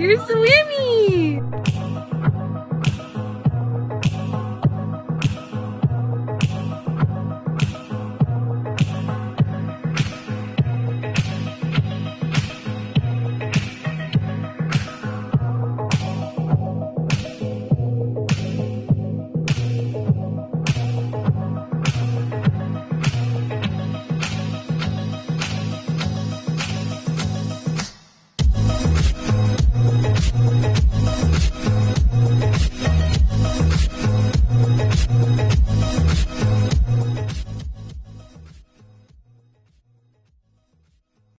You're swimming.